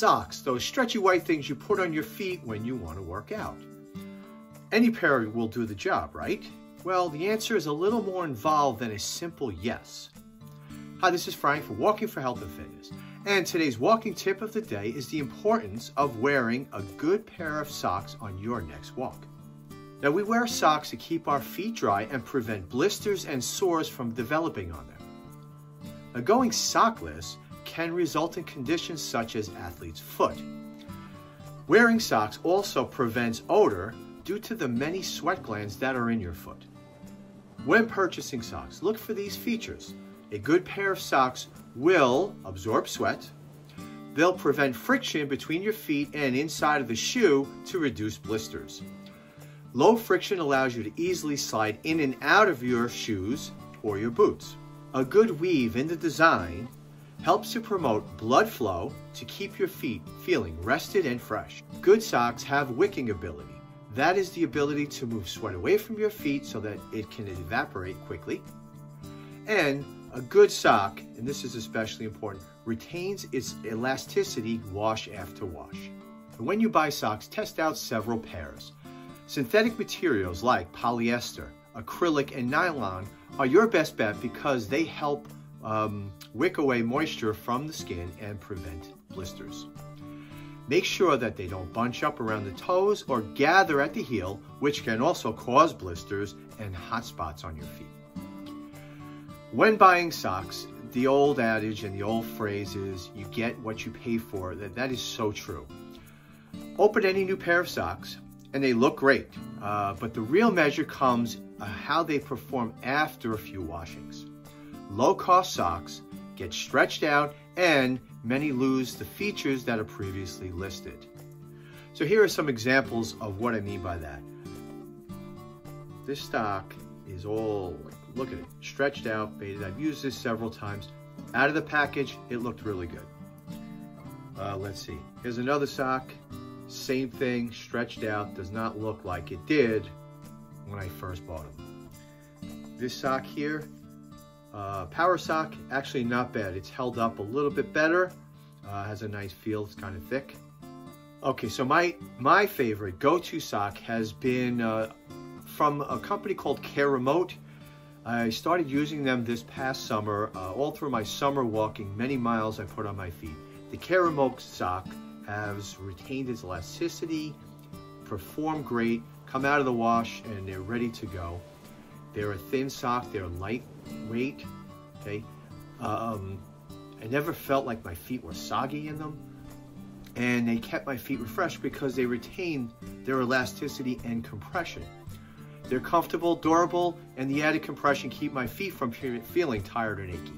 Socks, those stretchy white things you put on your feet when you want to work out. Any pair will do the job, right? Well, the answer is a little more involved than a simple yes. Hi, this is Frank for Walking for Health and Fitness. And today's walking tip of the day is the importance of wearing a good pair of socks on your next walk. Now, we wear socks to keep our feet dry and prevent blisters and sores from developing on them. Now, going sockless can result in conditions such as athlete's foot. Wearing socks also prevents odor due to the many sweat glands that are in your foot. When purchasing socks, look for these features. A good pair of socks will absorb sweat. They'll prevent friction between your feet and inside of the shoe to reduce blisters. Low friction allows you to easily slide in and out of your shoes or your boots. A good weave in the design helps to promote blood flow to keep your feet feeling rested and fresh. Good socks have wicking ability. That is the ability to move sweat away from your feet so that it can evaporate quickly. And a good sock, and this is especially important, retains its elasticity wash after wash. When you buy socks, test out several pairs. Synthetic materials like polyester, acrylic, and nylon are your best bet because they help um, wick away moisture from the skin and prevent blisters. Make sure that they don't bunch up around the toes or gather at the heel, which can also cause blisters and hot spots on your feet. When buying socks, the old adage and the old phrase is you get what you pay for. That, that is so true. Open any new pair of socks and they look great, uh, but the real measure comes uh, how they perform after a few washings. Low cost socks get stretched out and many lose the features that are previously listed. So here are some examples of what I mean by that. This stock is all, look at it, stretched out, faded. I've used this several times. Out of the package, it looked really good. Uh, let's see, here's another sock. Same thing, stretched out, does not look like it did when I first bought them. This sock here, uh, power sock, actually not bad. It's held up a little bit better. Uh, has a nice feel, it's kind of thick. Okay, so my, my favorite go-to sock has been uh, from a company called Care Remote. I started using them this past summer. Uh, all through my summer walking, many miles I put on my feet. The Care Remote sock has retained its elasticity, perform great, come out of the wash, and they're ready to go. They're a thin sock, they're lightweight, okay? Um, I never felt like my feet were soggy in them. And they kept my feet refreshed because they retained their elasticity and compression. They're comfortable, durable, and the added compression keep my feet from feeling tired and achy.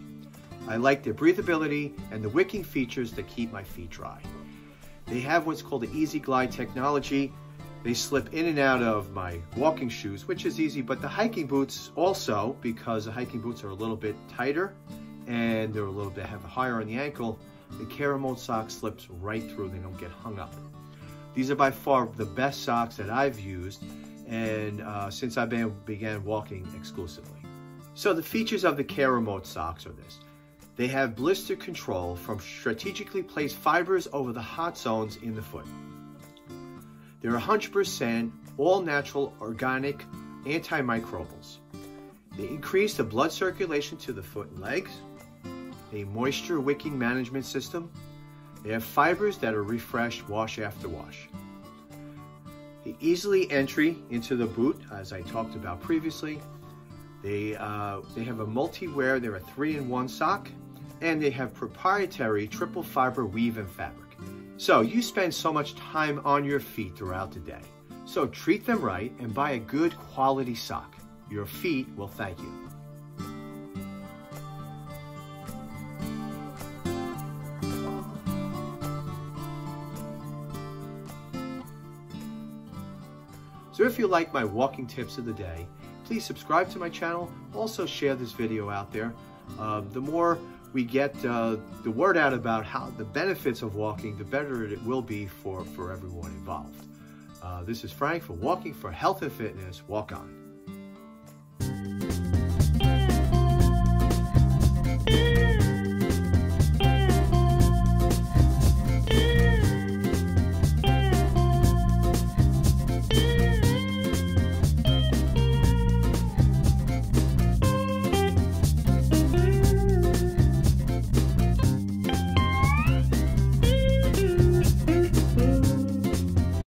I like their breathability and the wicking features that keep my feet dry. They have what's called the Easy Glide technology, they slip in and out of my walking shoes, which is easy, but the hiking boots also, because the hiking boots are a little bit tighter and they're a little bit have higher on the ankle, the Remote sock slips right through, they don't get hung up. These are by far the best socks that I've used and uh, since I been, began walking exclusively. So the features of the Care socks are this. They have blister control from strategically placed fibers over the hot zones in the foot. They're 100% all natural, organic, antimicrobials. They increase the blood circulation to the foot and legs, a moisture wicking management system. They have fibers that are refreshed wash after wash. The easily entry into the boot, as I talked about previously. They, uh, they have a multi-wear, they're a three-in-one sock, and they have proprietary triple fiber weave and fabric. So you spend so much time on your feet throughout the day. So treat them right and buy a good quality sock. Your feet will thank you. So if you like my walking tips of the day, please subscribe to my channel. Also share this video out there. Uh, the more we get uh, the word out about how the benefits of walking, the better it will be for, for everyone involved. Uh, this is Frank for Walking for Health and Fitness. Walk on.